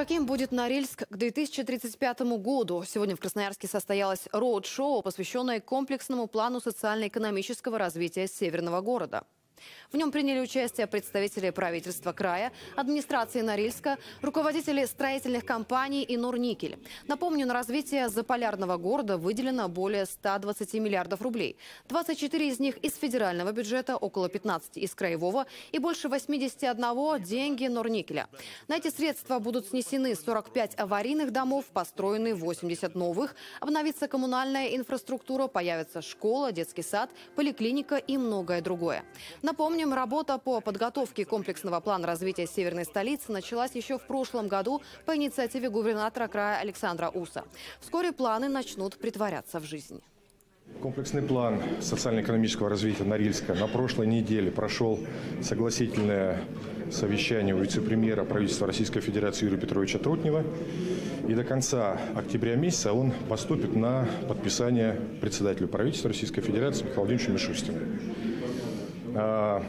Каким будет Норильск к 2035 году? Сегодня в Красноярске состоялось роуд-шоу, посвященное комплексному плану социально-экономического развития северного города. В нем приняли участие представители правительства края, администрации Норильска, руководители строительных компаний и Норникель. Напомню, на развитие заполярного города выделено более 120 миллиардов рублей. 24 из них из федерального бюджета, около 15 из краевого и больше 81 деньги Норникеля. На эти средства будут снесены 45 аварийных домов, построены 80 новых, обновится коммунальная инфраструктура, появится школа, детский сад, поликлиника и многое другое. Напомним, работа по подготовке комплексного плана развития северной столицы началась еще в прошлом году по инициативе губернатора края Александра Уса. Вскоре планы начнут притворяться в жизнь. Комплексный план социально-экономического развития Норильска на прошлой неделе прошел согласительное совещание у вице-премьера правительства Российской Федерации Юрия Петровича Трутнева. И до конца октября месяца он поступит на подписание председателю правительства Российской Федерации Михаилу Владимировичу Мишустину. А,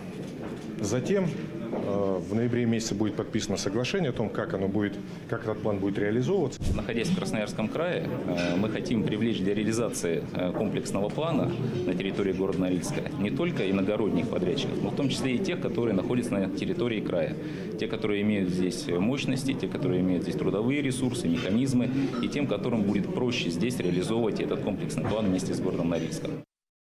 затем а, в ноябре месяце будет подписано соглашение о том, как оно будет, как этот план будет реализовываться. Находясь в Красноярском крае, а, мы хотим привлечь для реализации комплексного плана на территории города Норильска не только иногородних подрядчиков, но в том числе и тех, которые находятся на территории края. Те, которые имеют здесь мощности, те, которые имеют здесь трудовые ресурсы, механизмы, и тем, которым будет проще здесь реализовывать этот комплексный план вместе с городом Норильском.